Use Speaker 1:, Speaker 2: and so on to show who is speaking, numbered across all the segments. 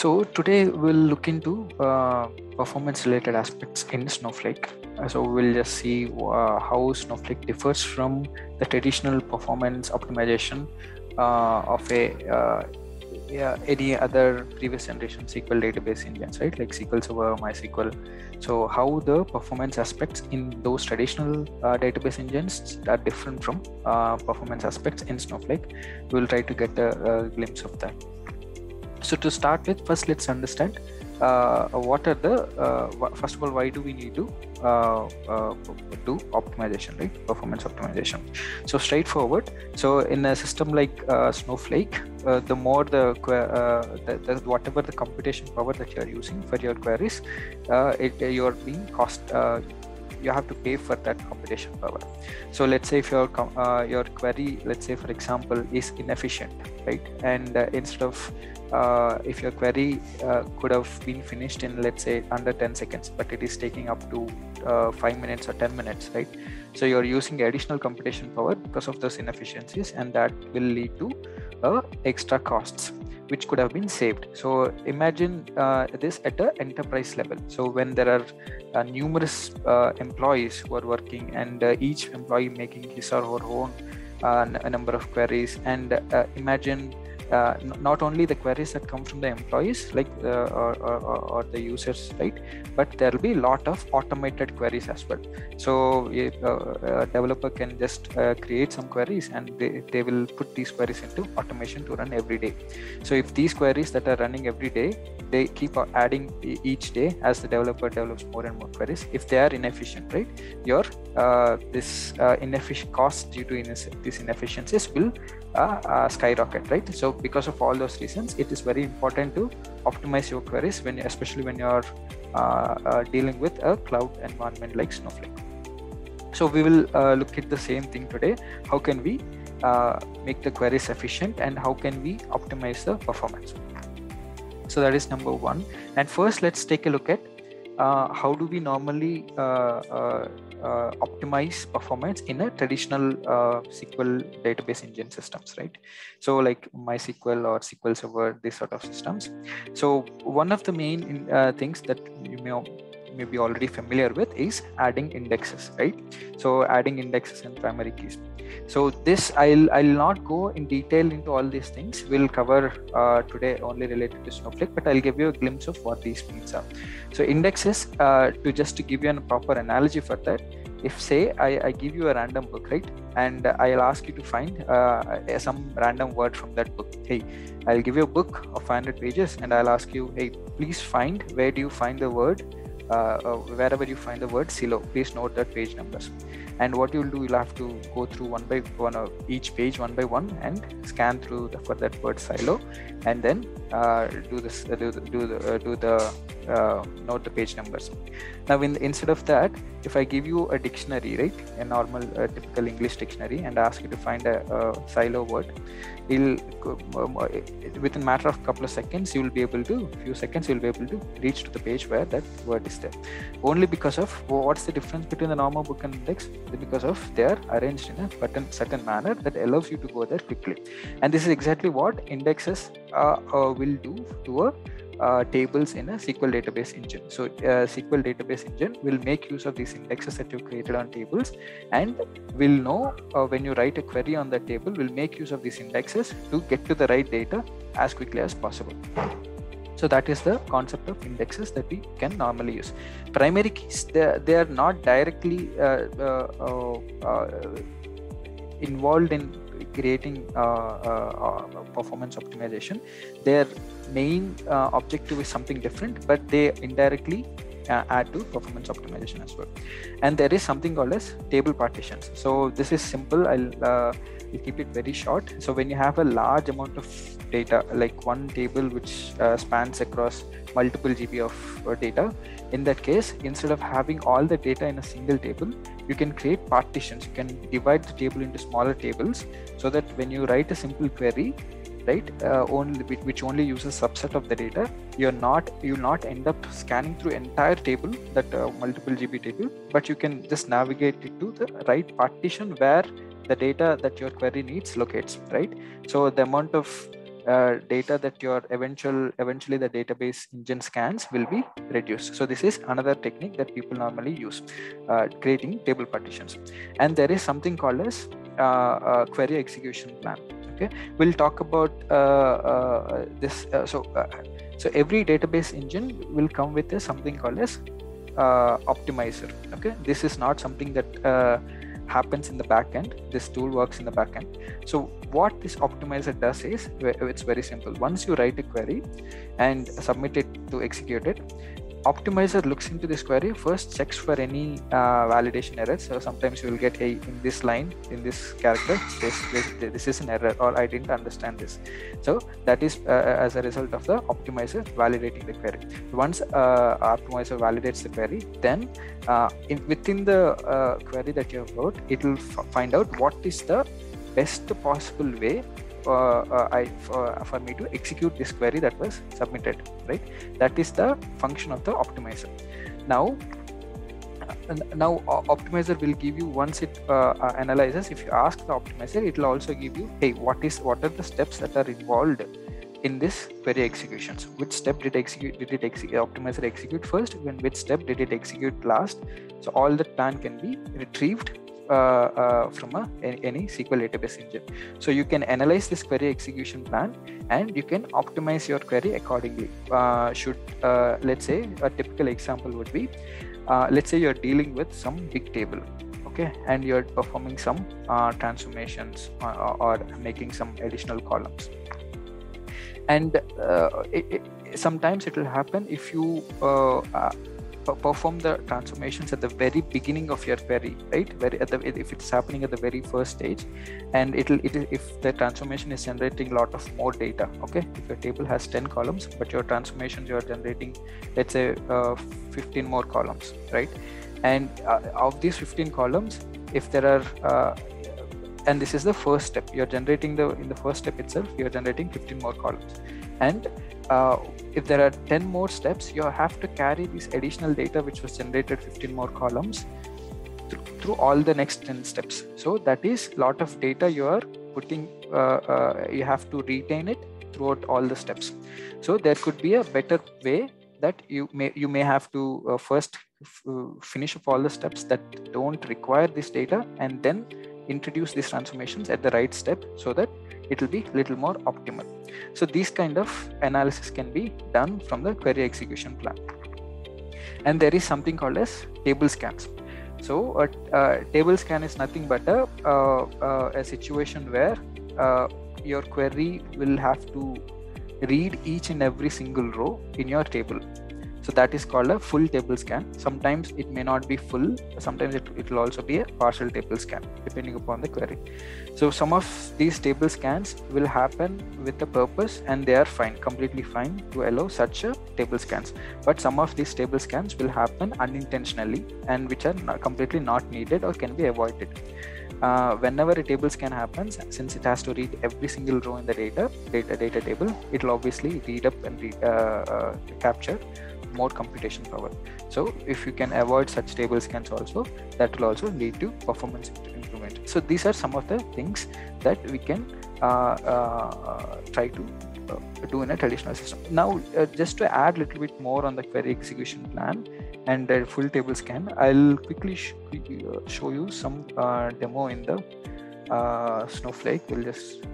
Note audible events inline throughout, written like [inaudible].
Speaker 1: So today we'll look into uh, performance related aspects in Snowflake. Uh, so we'll just see uh, how Snowflake differs from the traditional performance optimization uh, of a uh, yeah, any other previous generation SQL database engines, right? Like SQL Server, MySQL. So how the performance aspects in those traditional uh, database engines are different from performance aspects in Snowflake. We'll try to get a, a glimpse of that. So to start with, first let's understand uh, what are the uh, first of all why do we need to uh, uh do optimization right? Performance optimization. So straightforward. So in a system like uh, snowflake uh, the more the, the, the, whatever the computation power that you are using for your queries it, you're being cost you have to pay for that computation power. So let's say if your uh, your query let's say for example is inefficient right? And uh, instead of uh, if your query uh, could have been finished in let's say under 10 seconds but it is taking up to uh, 5 minutes or 10 minutes right? So you're using additional computation power because of those inefficiencies and that will lead to uh, extra costs which could have been saved. So imagine uh, this at an enterprise level. So when there are uh, numerous uh, employees who are working and uh, each employee making his or her own uh, a number of queries and imagine uh, not only the queries that come from the employees like uh, or, or, or, the users right? But there will be a lot of automated queries as well. So a, a developer can just uh, create some queries and they, they will put these queries into automation to run every day. So if these queries that are running every day they keep adding each day as the developer develops more and more queries. If they are inefficient right? Your uh, this uh, inefficient cost due to these inefficiencies will skyrocket right? So because of all those reasons it is very important to optimize your queries when especially when you're uh, uh, dealing with a cloud environment like snowflake. So we will uh, look at the same thing today. How can we make the queries efficient and how can we optimize the performance? So that is number one. And first let's take a look at uh, how do we normally uh, optimize performance in a traditional uh, SQL database engine systems, right? So like MySQL or SQL Server, these sort of systems. So one of the main uh, things that you may may be already familiar with is adding indexes, right? So adding indexes and primary keys. So this I'll I'll not go in detail into all these things. We'll cover uh, today only related to Snowflake, but I'll give you a glimpse of what these means are. So indexes, uh, to just to give you a proper analogy for that, if say I, I give you a random book, right, and I'll ask you to find uh, some random word from that book. Hey, I'll give you a book of 500 pages, and I'll ask you, hey, please find where do you find the word uh, uh, wherever you find the word silo please note that page numbers and what you'll do you'll have to go through one by one of each page one by one and scan through the, for that word silo. And then uh, do this uh, do the do the, uh, do the uh, note the page numbers. Now in, instead of that if i give you a dictionary right a normal typical english dictionary and ask you to find a, a silo word it'll um, within matter of couple of seconds you will be able to few seconds you'll be able to reach to the page where that word is there. Only because of what's the difference between the normal book and index because of they are arranged in a certain manner that allows you to go there quickly and this is exactly what indexes uh, uh, will do to a uh, tables in a SQL database engine. So uh, SQL database engine will make use of these indexes that you created on tables and will know uh, when you write a query on that table will make use of these indexes to get to the right data as quickly as possible. So that is the concept of indexes that we can normally use. Primary keys, they, they are not directly uh, uh, uh, involved in creating uh, uh, performance optimization. Their main uh, objective is something different but they indirectly uh, add to performance optimization as well. And there is something called as table partitions. So this is simple. I'll uh, we'll keep it very short. So when you have a large amount of data like one table which uh, spans across multiple gb of data in that case instead of having all the data in a single table you can create partitions. You can divide the table into smaller tables so that when you write a simple query right uh, only which only uses subset of the data you're not you'll not end up scanning through entire table that uh, multiple gb table but you can just navigate it to the right partition where the data that your query needs locates right? So the amount of uh, data that your eventual eventually the database engine scans will be reduced. So this is another technique that people normally use uh, creating table partitions. And there is something called as uh, query execution plan okay? We'll talk about uh, uh, this uh, so so every database engine will come with a, something called as optimizer okay? This is not something that happens in the backend. This tool works in the backend. So what this optimizer does is it's very simple. Once you write a query and submit it to execute it, optimizer looks into this query. First checks for any uh, validation errors. So sometimes you will get hey in this line in this character this, this, this is an error or i didn't understand this. So that is uh, as a result of the optimizer validating the query. Once uh, optimizer validates the query then uh, in, within the uh, query that you have wrote it will find out what is the best possible way uh, uh, I for, for me to execute this query that was submitted right? That is the function of the optimizer. Now uh, now optimizer will give you once it uh, analyzes if you ask the optimizer it will also give you hey what is what are the steps that are involved in this query executions? Which step did execute did it execute optimizer execute first? When which step did it execute last? So all the plan can be retrieved uh, uh, from a, any SQL database engine. So you can analyze this query execution plan and you can optimize your query accordingly. Uh, should let's say a typical example would be, let's say you're dealing with some big table okay and you're performing some uh, transformations or, or, making some additional columns and uh, it, it, sometimes it will happen if you uh, perform the transformations at the very beginning of your query right? Very at the if it's happening at the very first stage and it'll it if the transformation is generating a lot of more data okay? If your table has 10 columns but your transformations you are generating let's say uh, 15 more columns right? And uh, of these 15 columns if there are uh, and this is the first step you're generating the in the first step itself you're generating 15 more columns. And uh, if there are 10 more steps you have to carry this additional data which was generated 15 more columns through, all the next 10 steps. So that is a lot of data you are putting uh, uh, you have to retain it throughout all the steps. So there could be a better way that you may you may have to uh, first uh, finish up all the steps that don't require this data and then introduce these transformations at the right step so that it will be a little more optimal. So these kind of analysis can be done from the query execution plan. And there is something called as table scans. So a, a table scan is nothing but a, a, a situation where uh, your query will have to read each and every single row in your table so that is called a full table scan. Sometimes it may not be full sometimes it, will also be a partial table scan depending upon the query. So some of these table scans will happen with a purpose and they are fine completely fine to allow such a table scans. But some of these table scans will happen unintentionally and which are not, completely not needed or can be avoided. Uh, whenever a table scan happens since it has to read every single row in the data data data table it will obviously read up and read, uh, uh, capture more computation power. So if you can avoid such table scans also that will also lead to performance improvement. So these are some of the things that we can uh, uh, try to uh, do in a traditional system. Now uh, just to add a little bit more on the query execution plan and the full table scan i'll quickly sh uh, show you some uh, demo in the snowflake. We'll just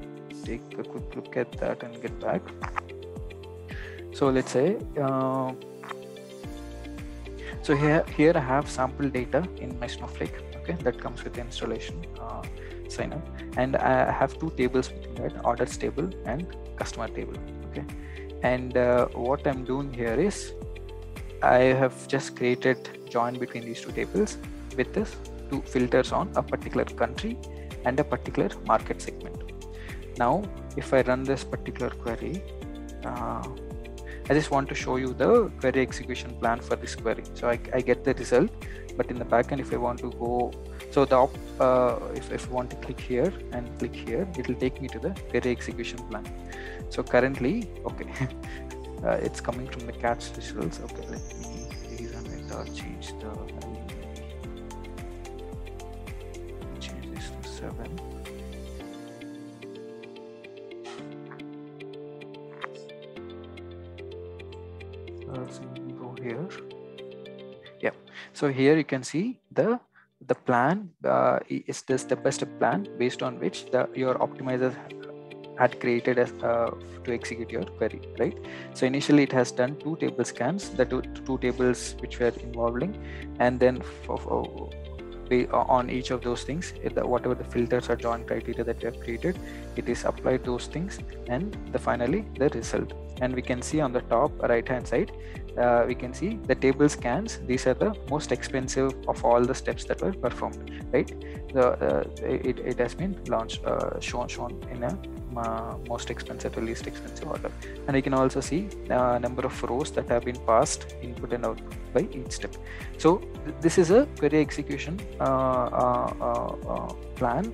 Speaker 1: take a quick look at that and get back. So let's say so here here i have sample data in my snowflake okay that comes with the installation uh, sign up. And i have two tables within that orders table and customer table okay. And uh, what i'm doing here is i have just created join between these two tables with this two filters on a particular country and a particular market segment. Now if i run this particular query uh, I just want to show you the query execution plan for this query. So I, I get the result, but in the backend, if I want to go, so the uh, if, if I want to click here and click here, it will take me to the query execution plan. So currently, okay, [laughs] uh, it's coming from the catch results. Okay, let me rerun it or change the change this to seven. So here you can see the the plan uh, is this the step-by-step plan based on which the your optimizer had created as, uh, to execute your query right? So initially it has done two table scans the two, two tables which were involving and then for, for, on each of those things. Whatever the filters or join criteria that we have created it is applied those things. And the finally the result. And we can see on the top right hand side uh, we can see the table scans. These are the most expensive of all the steps that were performed right? The uh, it, it has been launched uh, shown shown in a uh, most expensive to least expensive order and you can also see uh, number of rows that have been passed input and output by each step so th this is a query execution uh, plan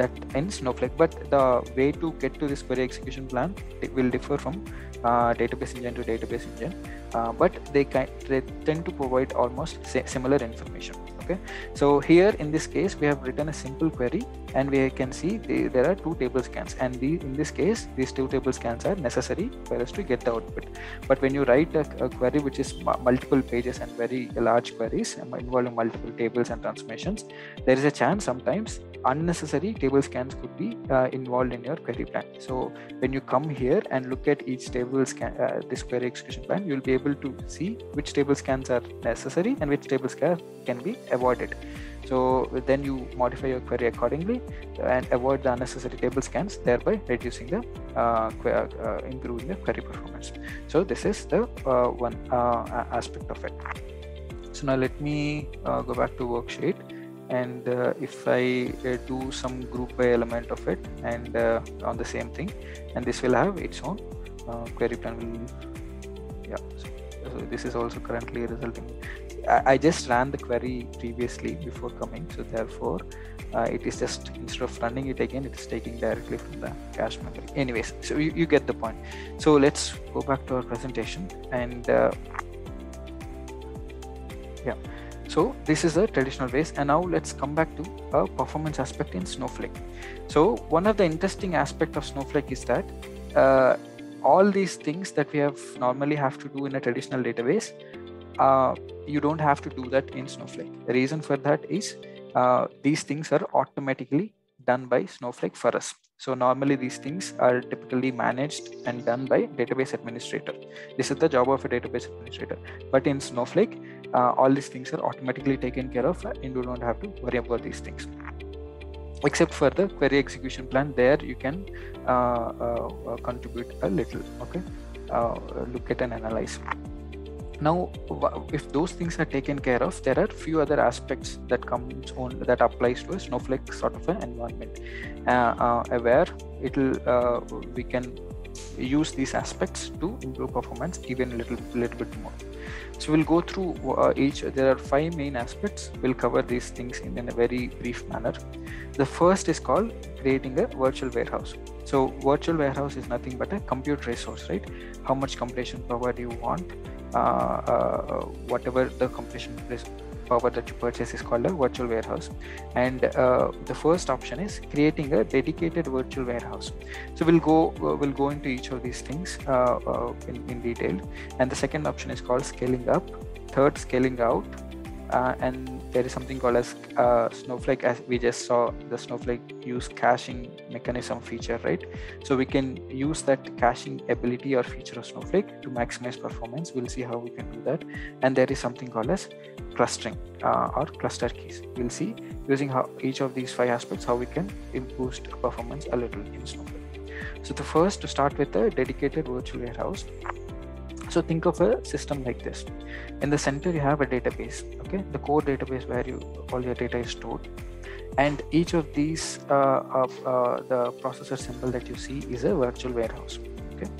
Speaker 1: that in Snowflake. But the way to get to this query execution plan it will differ from uh, database engine to database engine, uh, but they, they tend to provide almost similar information. Okay, so here in this case we have written a simple query, and we can see the, there are two table scans, and the, in this case these two table scans are necessary for us to get the output. But when you write a, a query which is multiple pages and very large queries involving multiple tables and transformations, there is a chance sometimes unnecessary table scans could be uh, involved in your query plan. So when you come here and look at each table scan, uh, this query execution plan, you'll be able to see which table scans are necessary and which table scans can be avoided. So then you modify your query accordingly and avoid the unnecessary table scans, thereby reducing the uh, uh improving the query performance. So this is the uh, one uh, aspect of it. So now let me go back to worksheet and uh, if I uh, do some group by element of it and uh, on the same thing and this will have its own uh, query plan. Yeah so, so, this is also currently resulting. I, I, just ran the query previously before coming so therefore uh, it is just instead of running it again it is taking directly from the cache memory. Anyways so you, you get the point. So let's go back to our presentation and uh, yeah so this is the traditional ways and now let's come back to a performance aspect in Snowflake. So one of the interesting aspect of Snowflake is that uh, all these things that we have normally have to do in a traditional database, uh, you don't have to do that in Snowflake. The reason for that is uh, these things are automatically done by Snowflake for us. So normally these things are typically managed and done by database administrator. This is the job of a database administrator. But in Snowflake, uh, all these things are automatically taken care of and you don't have to worry about these things. Except for the query execution plan there you can uh, uh, uh contribute a little okay? Uh, look at and analyze. Now if those things are taken care of there are few other aspects that comes on that applies to a snowflake sort of an environment. Uh, where it'll we can use these aspects to improve performance even a little little bit more so we'll go through uh, each there are five main aspects. We'll cover these things in, in a very brief manner. The first is called creating a virtual warehouse. So virtual warehouse is nothing but a compute resource right? How much computation power do you want? Uh, uh, whatever the computation power that you purchase is called a virtual warehouse. And uh, the first option is creating a dedicated virtual warehouse. So we'll go uh, we'll go into each of these things uh, uh, in, in detail. And the second option is called scaling up. Third scaling out uh, and there is something called as uh, snowflake as we just saw the snowflake use caching mechanism feature right? So we can use that caching ability or feature of snowflake to maximize performance. We'll see how we can do that. And there is something called as clustering uh, or cluster keys. We'll see using how each of these five aspects how we can improve performance a little in snowflake. So the first to start with a dedicated virtual warehouse so think of a system like this. In the center you have a database okay? The core database where you all your data is stored. And each of these uh, uh, the processor symbol that you see is a virtual warehouse okay?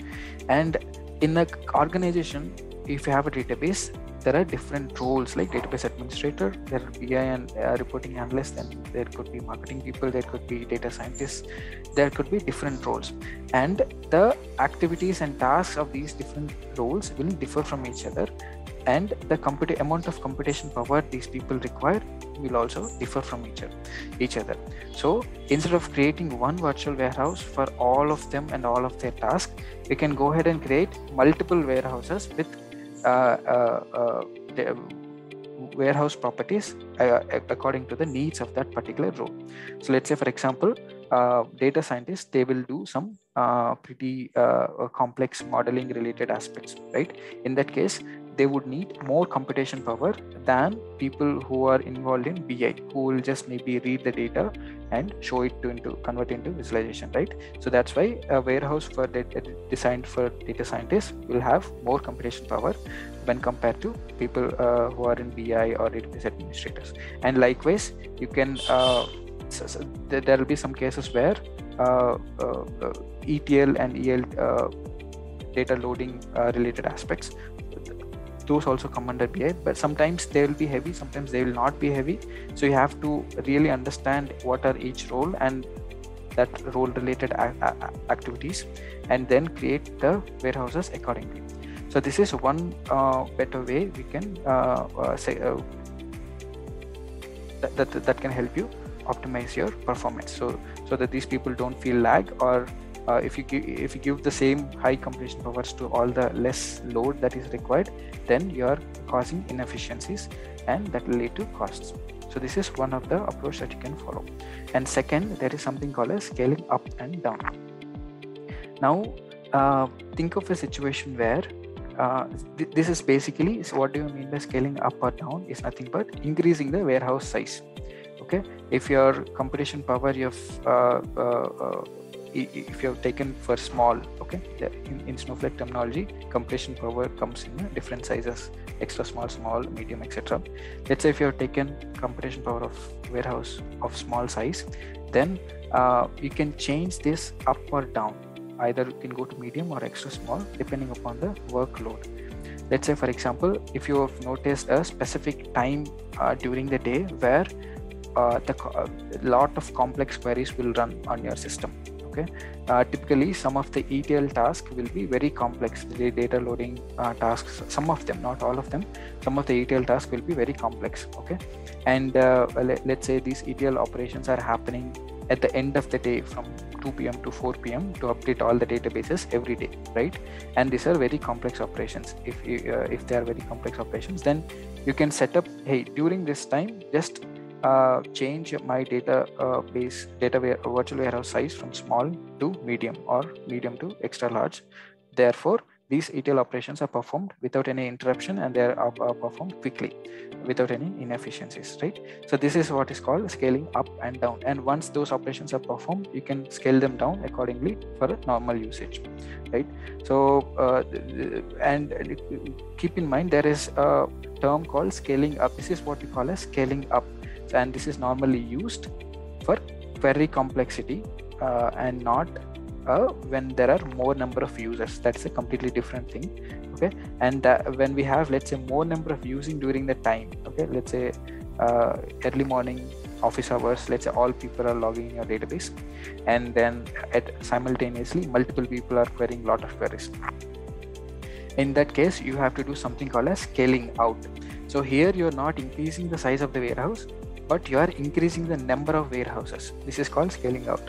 Speaker 1: And in an organization if you have a database there are different roles like database administrator there are bi and uh, reporting analyst and there could be marketing people there could be data scientists there could be different roles and the activities and tasks of these different roles will differ from each other and the comput- amount of computation power these people require will also differ from each other, each other. So instead of creating one virtual warehouse for all of them and all of their tasks, we can go ahead and create multiple warehouses with the warehouse properties according to the needs of that particular role. So let's say, for example, uh, data scientists they will do some uh, pretty uh, complex modeling related aspects right in that case they would need more computation power than people who are involved in BI, who will just maybe read the data and show it to into convert into visualization, right? So that's why a warehouse for data, designed for data scientists will have more computation power when compared to people uh, who are in BI or database administrators. And likewise, you can uh, so, so there will be some cases where uh, uh, uh ETL and EL uh, data loading related aspects those also come under BI, but sometimes they will be heavy, sometimes they will not be heavy. So you have to really understand what are each role and that role related activities and then create the warehouses accordingly. So this is one uh, better way we can uh, uh, say uh, that, that, that can help you optimize your performance. So so that these people don't feel lag or uh, if you give, if you give the same high computation powers to all the less load that is required then you are causing inefficiencies and that will lead to costs. So this is one of the approach that you can follow. And second there is something called as scaling up and down. Now uh, think of a situation where uh, th- this is basically so what do you mean by scaling up or down is nothing but increasing the warehouse size. Okay? If your computation power you have uh, uh, uh if you have taken for small okay in, in snowflake terminology compression power comes in different sizes extra small small medium etc let's say if you have taken compression power of warehouse of small size then uh, you can change this up or down. Either you can go to medium or extra small depending upon the workload. Let's say for example if you have noticed a specific time uh, during the day where uh, the uh, lot of complex queries will run on your system okay uh, typically some of the etl tasks will be very complex the data loading uh, tasks some of them not all of them some of the etl tasks will be very complex okay and uh, let, us say these etl operations are happening at the end of the day from 2 p.m. to 4 p.m. to update all the databases every day, right? And these are very complex operations. If uh, if they are very complex operations, then you can set up, hey, during this time, just uh, change my data uh, base data virtual warehouse size from small to medium or medium to extra large. Therefore these ETL operations are performed without any interruption and they are, performed quickly without any inefficiencies right? So this is what is called scaling up and down. And once those operations are performed you can scale them down accordingly for a normal usage right? So uh, and keep in mind there is a term called scaling up. This is what we call as scaling up and this is normally used for query complexity uh, and not uh, when there are more number of users. That's a completely different thing okay? And when we have let's say more number of using during the time okay? Let's say uh, early morning office hours let's say all people are logging in your database and then at simultaneously multiple people are querying lot of queries. In that case you have to do something called as scaling out. So here you're not increasing the size of the warehouse but you are increasing the number of warehouses. This is called scaling out.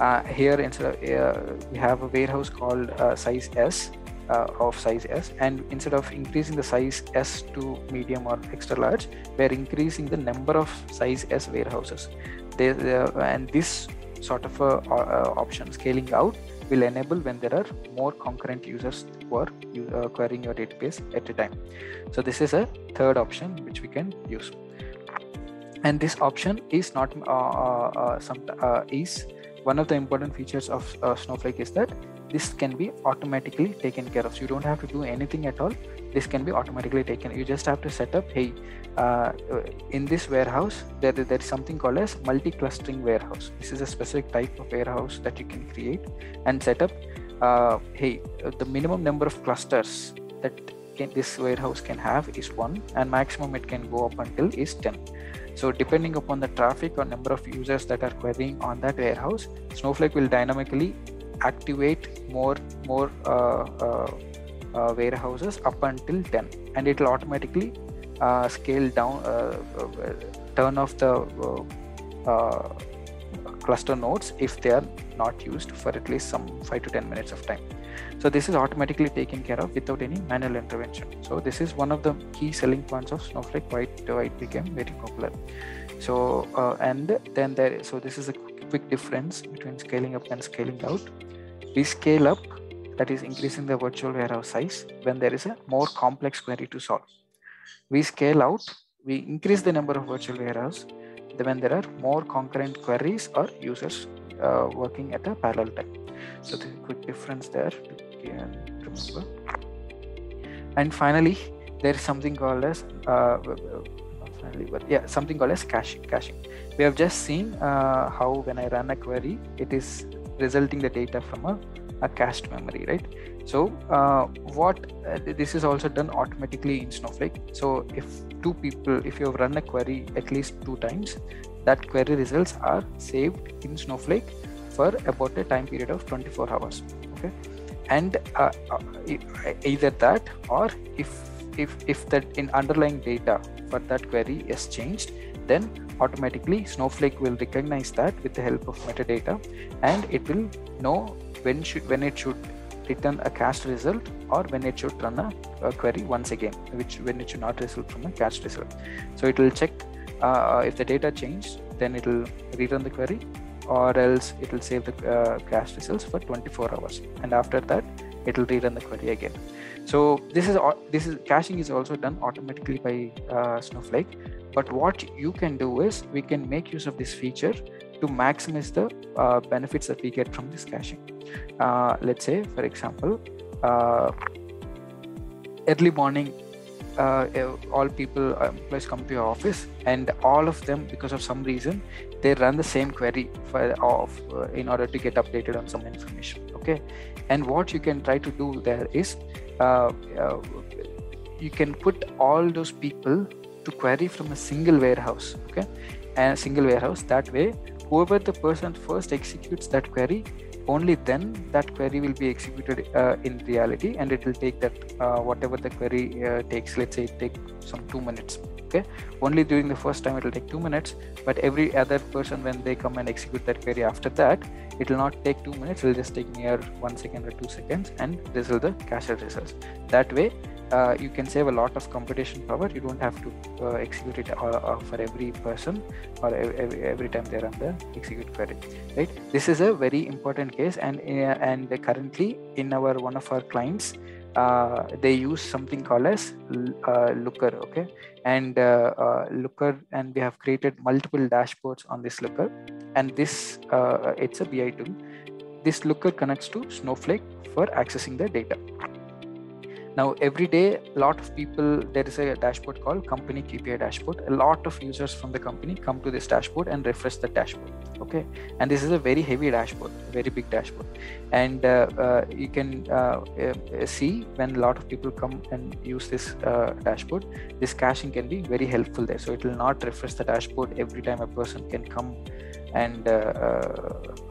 Speaker 1: Uh, here instead of, uh, we have a warehouse called uh, size S uh, of size S, and instead of increasing the size S to medium or extra large, we are increasing the number of size S warehouses. They, and this sort of uh, option scaling out will enable when there are more concurrent users who are uh, querying your database at a time. So this is a third option which we can use and this option is not uh, uh, uh, some uh, is one of the important features of uh, snowflake is that this can be automatically taken care of. So you don't have to do anything at all. This can be automatically taken. You just have to set up hey uh, in this warehouse there, there is something called as multi-clustering warehouse. This is a specific type of warehouse that you can create and set up. Hey the minimum number of clusters that can, this warehouse can have is one and maximum it can go up until is 10 so depending upon the traffic or number of users that are querying on that warehouse, Snowflake will dynamically activate more more uh, uh, uh, warehouses up until 10, and it will automatically uh, scale down, uh, uh, turn off the cluster nodes if they are not used for at least some five to 10 minutes of time so this is automatically taken care of without any manual intervention. So this is one of the key selling points of snowflake why it, became very popular. So uh, and then there so this is a quick difference between scaling up and scaling out. We scale up that is increasing the virtual warehouse size when there is a more complex query to solve. We scale out we increase the number of virtual warehouse when there are more concurrent queries or users uh, working at a parallel time. So the quick difference there remember. And finally there is something called as uh, finally but yeah something called as caching caching. We have just seen uh, how when i run a query it is resulting the data from a, a cached memory right? So uh, what uh, this is also done automatically in snowflake. So if two people if you have run a query at least two times that query results are saved in snowflake for about a time period of 24 hours okay? And uh, uh, either that or if if if that in underlying data for that query is changed then automatically snowflake will recognize that with the help of metadata and it will know when should when it should return a cached result or when it should run a, a query once again which when it should not result from a cached result. So it will check uh, if the data changed then it will rerun the query or else it will save the uh, cached results for 24 hours. And after that it will rerun the query again. So this is this is caching is also done automatically by uh, snowflake. But what you can do is we can make use of this feature to maximize the uh, benefits that we get from this caching. Uh, let's say for example uh, early morning uh, all people uh, employees come to your office and all of them because of some reason they run the same query for uh, in order to get updated on some information okay? And what you can try to do there is uh, uh, you can put all those people to query from a single warehouse okay? And a single warehouse that way whoever the person first executes that query only then that query will be executed uh, in reality and it will take that uh, whatever the query uh, takes let's say it take some two minutes okay? Only during the first time it will take two minutes but every other person when they come and execute that query after that it will not take two minutes it will just take near one second or two seconds and result the cache results. That way uh, you can save a lot of computation power. You don't have to uh, execute it uh, uh for every person or every, every time they run the execute query right? This is a very important case and uh, and currently in our one of our clients they use something called as looker okay? And looker and we have created multiple dashboards on this looker. And this it's a bi tool. This looker connects to snowflake for accessing the data now every day a lot of people there is a dashboard called company kpi dashboard. A lot of users from the company come to this dashboard and refresh the dashboard okay? And this is a very heavy dashboard very big dashboard. And uh, uh, you can uh, uh see when a lot of people come and use this uh, dashboard this caching can be very helpful there. So it will not refresh the dashboard every time a person can come and uh,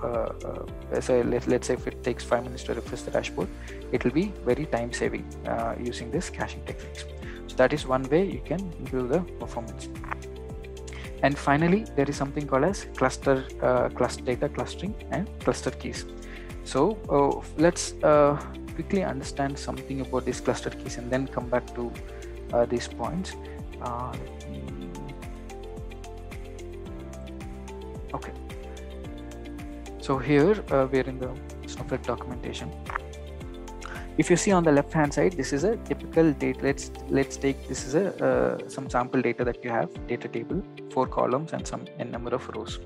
Speaker 1: uh, so let, let's say if it takes five minutes to refresh the dashboard it will be very time saving uh, using this caching techniques. So that is one way you can improve the performance. And finally there is something called as cluster uh, cluster data clustering and cluster keys. So uh, let's uh, quickly understand something about these cluster keys and then come back to these points okay. So here uh, we're in the snowflake documentation. If you see on the left hand side this is a typical data. Let's let's take this is a uh, some sample data that you have data table four columns and some n number of rows.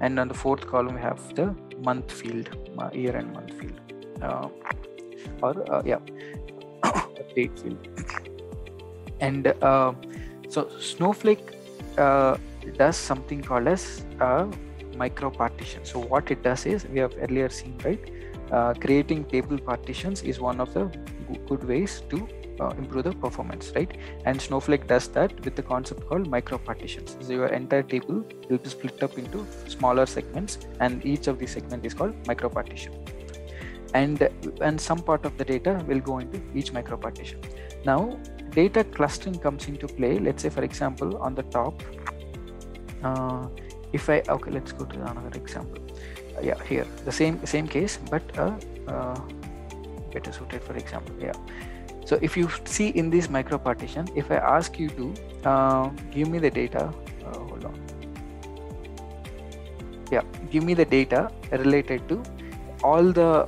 Speaker 1: And on the fourth column we have the month field uh, year and month field uh, or uh, yeah [coughs] date field. [coughs] And uh, so snowflake uh, does something called as a micro partition so what it does is we have earlier seen right? Uh, creating table partitions is one of the good ways to uh, improve the performance right? And snowflake does that with the concept called micro partitions so your entire table will be split up into smaller segments and each of these segment is called micro partition and and some part of the data will go into each micro partition now data clustering comes into play. Let's say for example on the top uh, if I okay let's go to another example. Uh, yeah here the same same case but uh, uh, better suited for example yeah. So if you see in this micro partition if i ask you to uh, give me the data uh, hold on. Yeah give me the data related to all the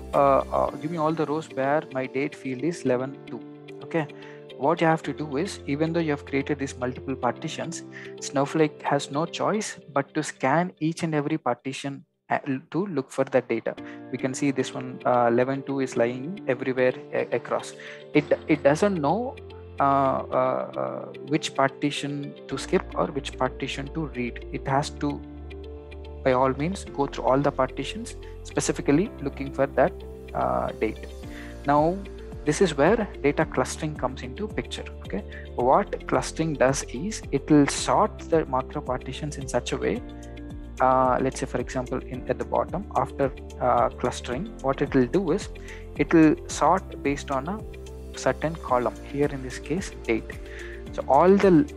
Speaker 1: give me all the rows where my date field is 11 2 okay what you have to do is even though you have created these multiple partitions snowflake has no choice but to scan each and every partition uh, to look for that data. We can see this one uh, 11 2 is lying everywhere across. It it doesn't know uh, uh, uh, which partition to skip or which partition to read. It has to by all means go through all the partitions specifically looking for that uh, date. Now this is where data clustering comes into picture okay? What clustering does is it will sort the micro partitions in such a way uh, let's say for example in at the bottom after uh, clustering what it will do is it will sort based on a certain column here in this case date. So all the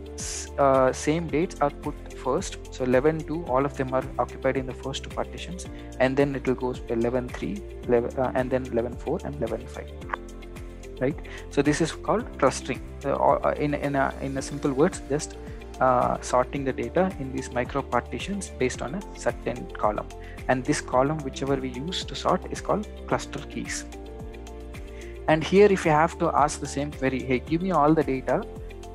Speaker 1: uh, same dates are put first. So 11 2 all of them are occupied in the first two partitions and then it will go 11 3 11, uh, and then 11 4 and 11 5 right? So this is called clustering. Uh, in in a, in a simple words just uh, sorting the data in these micro partitions based on a certain column. And this column whichever we use to sort is called cluster keys. And here if you have to ask the same query hey give me all the data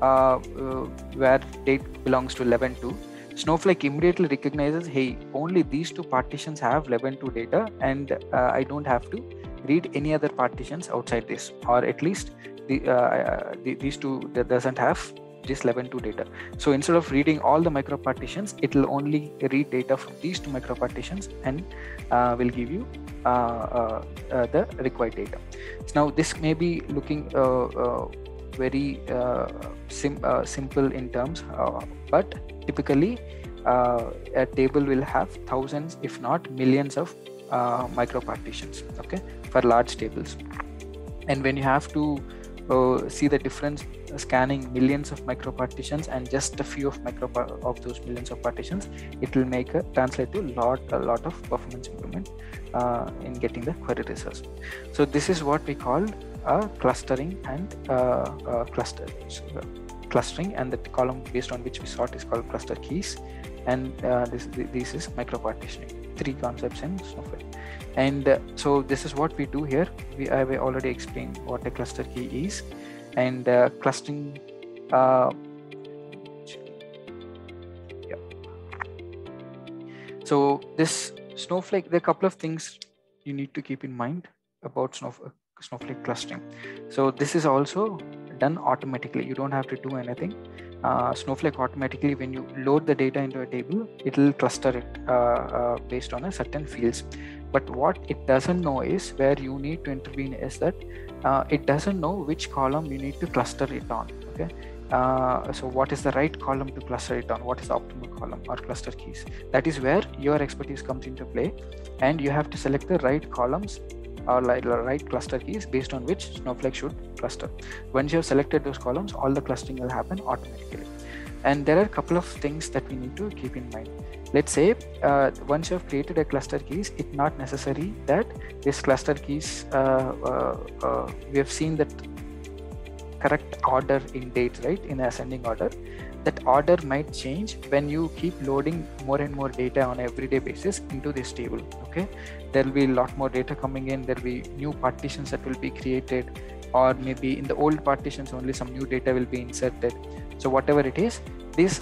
Speaker 1: uh, uh, where date belongs to 11 to snowflake immediately recognizes hey only these two partitions have 11 to data and uh, i don't have to read any other partitions outside this or at least the, uh, uh, the these two that doesn't have this 11 to data. So instead of reading all the micro partitions it will only read data from these two micro partitions and uh, will give you uh, uh, uh the required data. So now this may be looking very sim simple in terms but typically a table will have thousands if not millions of micro partitions okay for large tables. And when you have to uh, see the difference scanning millions of micro partitions and just a few of micro of those millions of partitions it will make a translate to a lot a lot of performance improvement uh, in getting the query results. So this is what we call a clustering and uh, uh cluster clustering and the column based on which we sort is called cluster keys. And uh, this this is micro partitioning three concepts in snowflake and uh, so this is what we do here. We have already explained what a cluster key is. And uh, clustering uh, yeah. so this snowflake there are a couple of things you need to keep in mind about snowflake, snowflake clustering. So this is also done automatically. You don't have to do anything. Uh, snowflake automatically when you load the data into a table it will cluster it uh, uh, based on a certain fields but what it doesn't know is where you need to intervene is that uh, it doesn't know which column you need to cluster it on okay? Uh, so what is the right column to cluster it on? What is the optimal column or cluster keys? That is where your expertise comes into play and you have to select the right columns or right cluster keys based on which snowflake should cluster. Once you have selected those columns all the clustering will happen automatically and there are a couple of things that we need to keep in mind. Let's say uh, once you have created a cluster keys it's not necessary that this cluster keys uh, uh, uh, we have seen that correct order in date right? In ascending order. That order might change when you keep loading more and more data on everyday basis into this table okay? There will be a lot more data coming in. There will be new partitions that will be created or maybe in the old partitions only some new data will be inserted so whatever it is this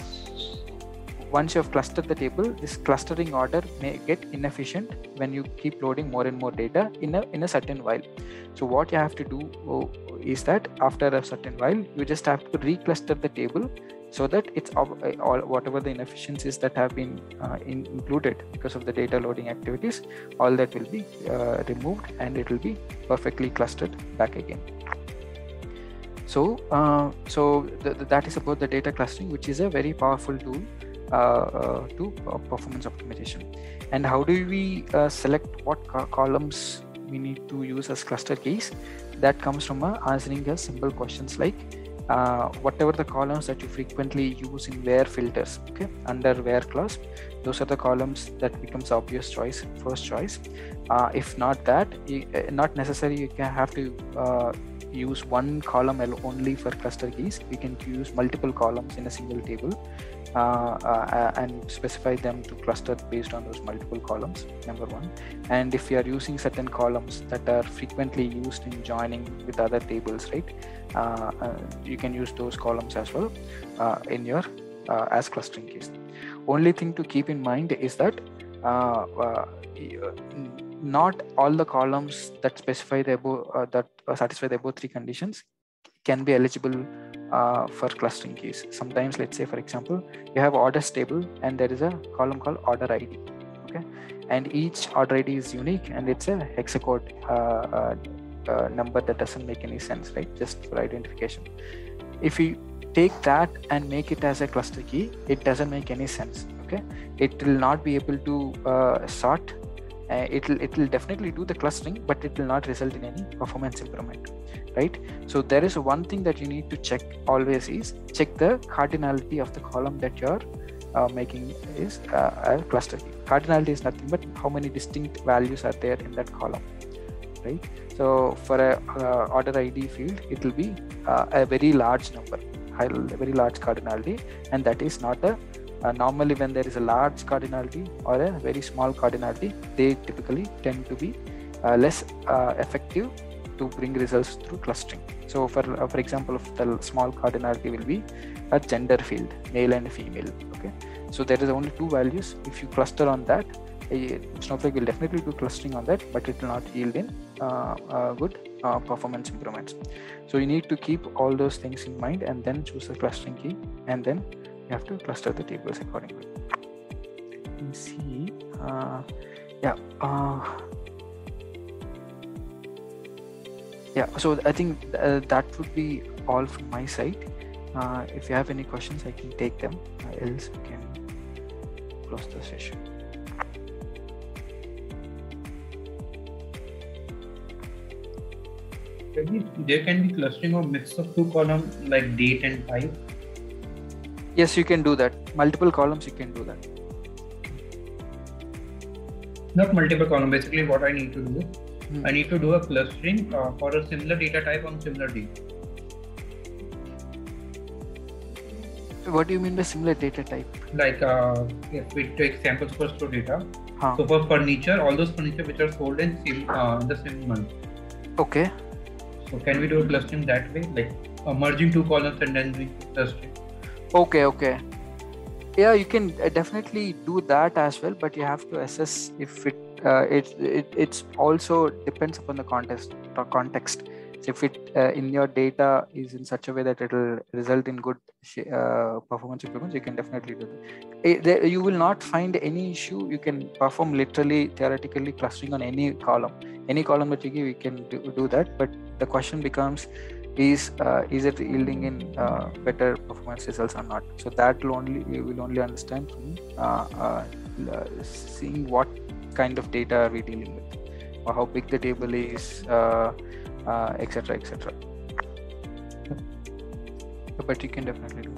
Speaker 1: once you have clustered the table this clustering order may get inefficient when you keep loading more and more data in a in a certain while. So what you have to do oh, is that after a certain while you just have to recluster the table so that it's all, whatever the inefficiencies that have been uh, in, included because of the data loading activities all that will be uh, removed and it will be perfectly clustered back again so uh, so th that is about the data clustering which is a very powerful tool uh, uh, to uh, performance optimization. And how do we select what co columns we need to use as cluster keys? That comes from answering a simple questions like uh, whatever the columns that you frequently use in where filters okay under where clause those are the columns that becomes obvious choice first choice. Uh, if not that uh, not necessary you can have to uh, use one column only for cluster keys. We can use multiple columns in a single table uh, uh, and specify them to cluster based on those multiple columns number one. And if you are using certain columns that are frequently used in joining with other tables right uh, you can use those columns as well in your as clustering keys. Only thing to keep in mind is that not all the columns that specify the above uh, that uh, satisfy the above three conditions can be eligible uh, for clustering keys. Sometimes, let's say, for example, you have orders table and there is a column called order ID. Okay, and each order ID is unique and it's a hexacode uh, uh, uh, number that doesn't make any sense, right? Just for identification. If you take that and make it as a cluster key, it doesn't make any sense. Okay, it will not be able to uh, sort uh, it'll it'll definitely do the clustering but it will not result in any performance improvement right? So there is one thing that you need to check always is check the cardinality of the column that you're uh, making is uh, a cluster. Key cardinality is nothing but how many distinct values are there in that column right? So for a uh, order id field it will be uh, a very large number very large cardinality and that is not a uh, normally when there is a large cardinality or a very small cardinality they typically tend to be uh, less uh, effective to bring results through clustering. So for uh, for example if the small cardinality will be a gender field male and female okay? So there is only two values. If you cluster on that a snowflake will definitely do clustering on that but it will not yield in uh, uh, good performance improvements. So you need to keep all those things in mind and then choose the clustering key and then have to cluster the tables accordingly. See. Uh, yeah uh, yeah so i think uh, that would be all from my side. Uh, if you have any questions i can take them uh, else we can close the session.
Speaker 2: There can be clustering of mix of two columns like date and time
Speaker 1: yes you can do that. Multiple columns you can do that.
Speaker 2: Not multiple column basically what i need to do hmm. i need to do a clustering uh, for a similar data type on similar data.
Speaker 1: What do you mean by similar data type?
Speaker 2: Like uh, if we take samples for store data huh. so for furniture all those furniture which are sold in same uh, the same month.
Speaker 1: Okay.
Speaker 2: So can we do a clustering that way? Like uh, merging two columns and then doing clustering
Speaker 1: okay okay. Yeah you can uh, definitely do that as well but you have to assess if it uh, it, it it's also depends upon the context or context. So if it uh, in your data is in such a way that it will result in good uh, performance improvements you can definitely do that. It, there, you will not find any issue. You can perform literally theoretically clustering on any column. Any column that you give you can do, do that but the question becomes is uh, is it yielding in uh, better performance results or not? So that will only you will only understand from uh, uh, seeing what kind of data are we dealing with or how big the table is etc uh, etc uh, but you can definitely do